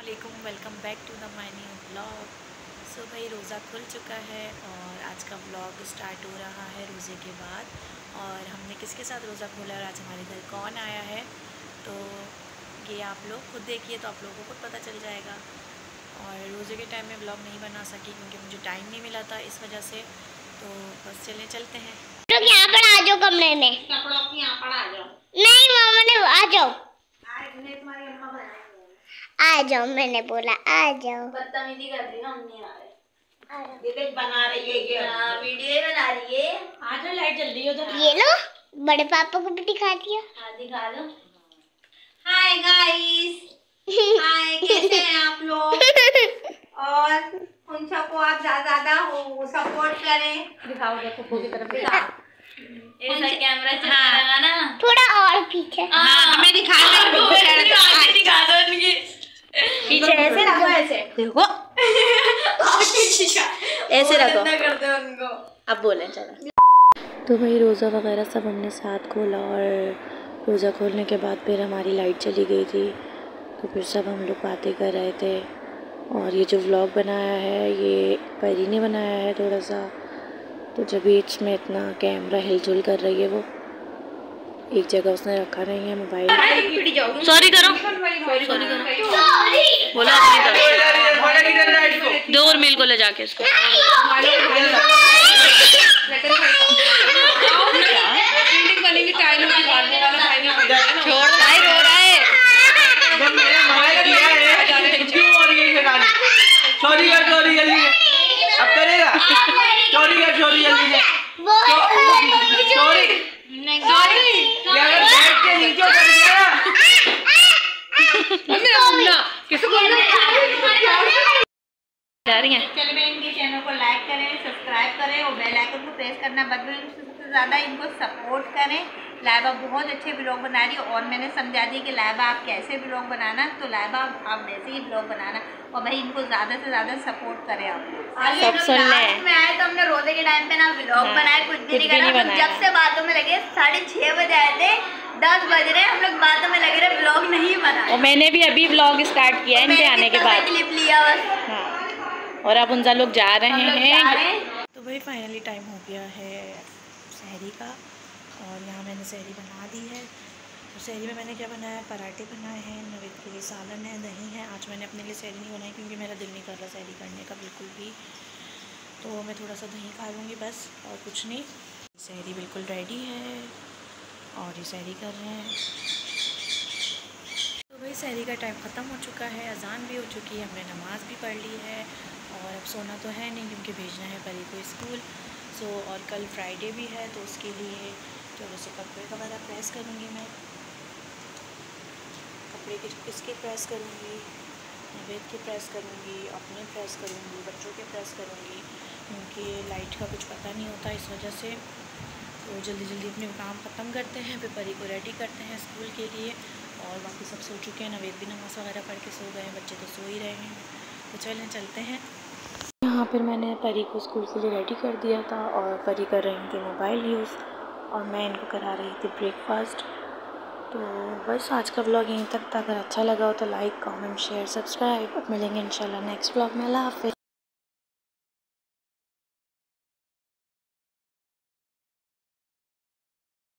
वालेकुम welcome back to the my new blog so भाई, रोज़ा खुल चुका है और आज का ब्लॉग स्टार्ट हो रहा है रोज़े के बाद। और हमने किसके साथ रोज़ा खोला और आज हमारे घर कौन आया है? तो ये आप लोग खुद देखिए तो आप लोगों को खुद पता चल जाएगा। और रोज़े के टाइम में ब्लॉग नहीं बना सकी क्योंकि मुझे टाइम नहीं मिला था इस वजह से। तो बस चले, चलते हैं। लोग यहाँ पर आ जाओ कमरे में यहाँ पर आ जाओ नहीं मामा ने आ जाओ आज तुम्हारी अम्मा बनाएँगे आ जाओ मैंने बोला आ जाओ। बदतमीजी कर रही हम नहीं आ रहे। ये बना रही है ये वीडियो बना रही है? आज लाइट जल रही है उधर। ये लो बड़े पापा को भी दिखा दिया। हाँ दिखा दो। हाय गाइस हाय कैसे हैं आप लोग? और उन सबको आप ज़्यादा ज़्यादा सपोर्ट करें। दिखाओ देखो की तरफ़ दिखाओ। ऐसा कैमरा ना थोड़ा और पीछे हाँ हमें दिखा दो दिखा दो उनकी पीछे ऐसे रखो ऐसे देखो ऐसे रखो अब बोले चलो तो भाई रोज़ा वगैरह सब हमने साथ खोला और रोज़ा खोलने के बाद फिर हमारी लाइट चली गई थी। तो फिर सब हम लोग बातें कर रहे थे। और ये जो व्लॉग बनाया है ये परी ने बनाया है थोड़ा सा। तो जब बीच में इतना कैमरा हिलजुल कर रही है वो एक जगह उसने रखा नहीं है मोबाइल। सॉरी करो। सॉरी करो। बोलो अपनी तरफ़ दो और मेल को ले जाके इसको छोड़ भाई रो रहा है चोरी कर चोरी जल्दी से अब करेगा चोरी कर चोरी जल्दी से चोरी ये अगर बैठ के नीचे उतर गया जा रही हैं। चलिए मैं इनके चैनल को लाइक करें सब्सक्राइब करें और बेल आइकन को प्रेस करना मत भूलें ज़्यादा इनको सपोर्ट करें। लाइबा बहुत अच्छे ब्लॉग बना रही है। और मैंने समझा दी कि लाइबा आप कैसे ब्लॉग बनाना तो लाइबा आप वैसे ही ब्लॉग बनाना। और भाई इनको ज़्यादा से ज़्यादा सपोर्ट करें आप। सब सुन ले। में आए तो हमने रोज़े के टाइम पे ना ब्लॉग हाँ, बनाया कुछ भी नहीं करा। जब से बातों में लगे साढ़े छः बजे आए थे दस बज रहे हम लोग बातों में लगे रहे ब्लॉग नहीं बनाए और मैंने भी अभी ब्लॉग स्टार्ट किया है इनके आने के बाद। क्लिप लिया बस। हाँ। और अब उनसा लोग जा रहे हैं। तो भाई फाइनली टाइम हो गया है। सहरी का और यहाँ मैंने सहरी बना दी है। तो सहरी में मैंने क्या बनाया पराठे बनाए हैं नवेद के लिए सालन है, दही है। आज मैंने अपने लिए सहरी नहीं बनाई क्योंकि मेरा दिल नहीं कर रहा सहरी करने का बिल्कुल भी। तो मैं थोड़ा सा दही खा लूँगी बस और कुछ नहीं। सहरी बिल्कुल रेडी है और ये सहरी कर रहे हैं। तो भाई सहरी का टाइम ख़त्म हो चुका है, अजान भी हो चुकी है, हमने नमाज़ भी पढ़ ली है और अब सोना तो है नहीं क्योंकि भेजना है परी को स्कूल। सो और कल फ्राइडे भी है तो उसके लिए थोड़े से कपड़े वगैरह प्रेस करूँगी मैं। कपड़े किस, किसके प्रेस करूँगी? नवेद के प्रेस करूँगी, अपने प्रेस करूँगी, बच्चों के प्रेस करूँगी, क्योंकि लाइट का कुछ पता नहीं होता इस वजह से। तो जल्दी जल्दी अपने काम ख़त्म करते हैं, फिर परी को रेडी करते हैं स्कूल के लिए, और बाकी सब सो चुके हैं। नवेद भी नमाज़ वगैरह पढ़ के सो गए हैं, बच्चे तो सो ही रहे हैं। तो चलें, चलते हैं। यहाँ पर मैंने परी को स्कूल के लिए रेडी कर दिया था और परी कर रही थी मोबाइल यूज़ और मैं इनको करा रही थी ब्रेकफास्ट तो बस आज का ब्लॉग यहीं तक था। अगर अच्छा लगा हो तो लाइक कमेंट शेयर सब्सक्राइब मिलेंगे इंशाल्लाह नेक्स्ट ब्लॉग में। अल्लाह हाफिज़।